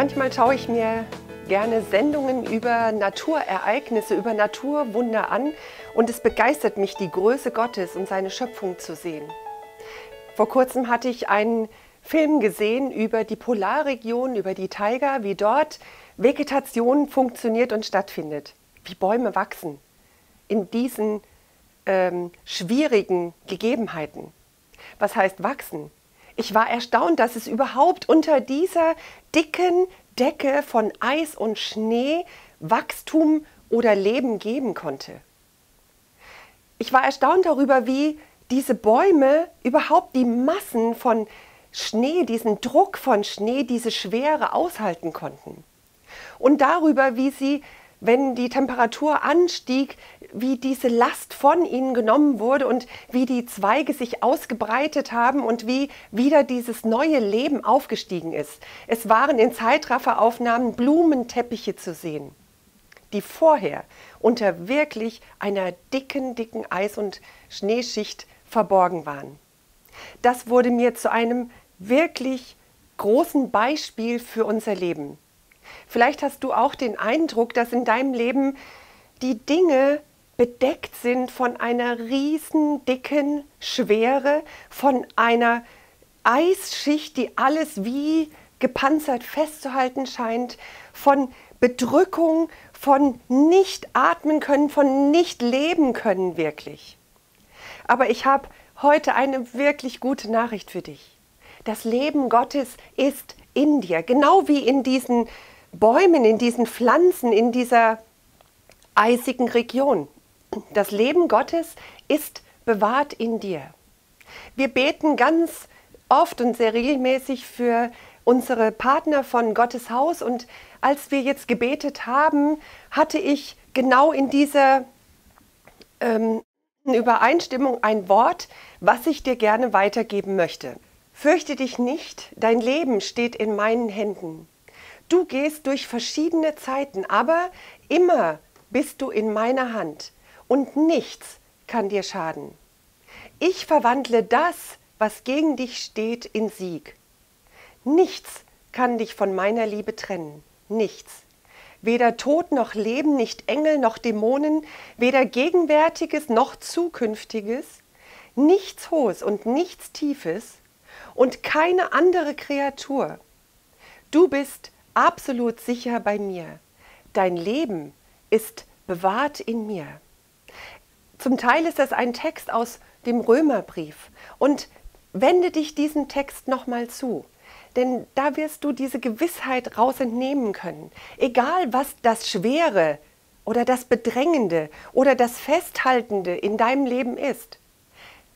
Manchmal schaue ich mir gerne Sendungen über Naturereignisse, über Naturwunder an und es begeistert mich, die Größe Gottes und seine Schöpfung zu sehen. Vor kurzem hatte ich einen Film gesehen über die Polarregion, über die Taiga, wie dort Vegetation funktioniert und stattfindet, wie Bäume wachsen in diesen ähm, schwierigen Gegebenheiten. Was heißt wachsen? Ich war erstaunt, dass es überhaupt unter dieser dicken Decke von Eis und Schnee Wachstum oder Leben geben konnte. Ich war erstaunt darüber, wie diese Bäume überhaupt die Massen von Schnee, diesen Druck von Schnee, diese Schwere aushalten konnten. Und darüber, wie sie wenn die Temperatur anstieg, wie diese Last von ihnen genommen wurde und wie die Zweige sich ausgebreitet haben und wie wieder dieses neue Leben aufgestiegen ist. Es waren in Zeitrafferaufnahmen Blumenteppiche zu sehen, die vorher unter wirklich einer dicken, dicken Eis- und Schneeschicht verborgen waren. Das wurde mir zu einem wirklich großen Beispiel für unser Leben. Vielleicht hast du auch den Eindruck, dass in deinem Leben die Dinge bedeckt sind von einer riesen dicken Schwere, von einer Eisschicht, die alles wie gepanzert festzuhalten scheint, von Bedrückung, von nicht atmen können, von nicht leben können wirklich. Aber ich habe heute eine wirklich gute Nachricht für dich. Das Leben Gottes ist in dir, genau wie in diesen Bäumen, in diesen Pflanzen, in dieser eisigen Region. Das Leben Gottes ist bewahrt in dir. Wir beten ganz oft und sehr regelmäßig für unsere Partner von Gottes Haus und als wir jetzt gebetet haben, hatte ich genau in dieser ähm, Übereinstimmung ein Wort, was ich dir gerne weitergeben möchte. Fürchte dich nicht, dein Leben steht in meinen Händen. Du gehst durch verschiedene Zeiten, aber immer bist du in meiner Hand und nichts kann dir schaden. Ich verwandle das, was gegen dich steht, in Sieg. Nichts kann dich von meiner Liebe trennen, nichts. Weder Tod noch Leben, nicht Engel noch Dämonen, weder Gegenwärtiges noch Zukünftiges, nichts Hohes und nichts Tiefes und keine andere Kreatur. Du bist absolut sicher bei mir. Dein Leben ist bewahrt in mir. Zum Teil ist das ein Text aus dem Römerbrief und wende dich diesem Text nochmal zu. Denn da wirst du diese Gewissheit raus entnehmen können. Egal was das Schwere oder das Bedrängende oder das Festhaltende in deinem Leben ist.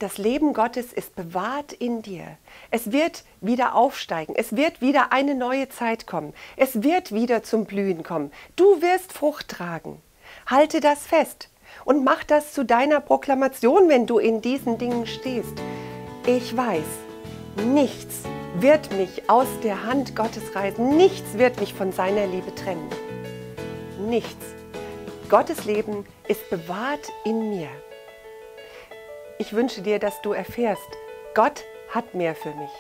Das Leben Gottes ist bewahrt in dir. Es wird wieder aufsteigen. Es wird wieder eine neue Zeit kommen. Es wird wieder zum Blühen kommen. Du wirst Frucht tragen. Halte das fest und mach das zu deiner Proklamation, wenn du in diesen Dingen stehst. Ich weiß, nichts wird mich aus der Hand Gottes reißen. Nichts wird mich von seiner Liebe trennen. Nichts. Gottes Leben ist bewahrt in mir. Ich wünsche dir, dass du erfährst, Gott hat mehr für mich.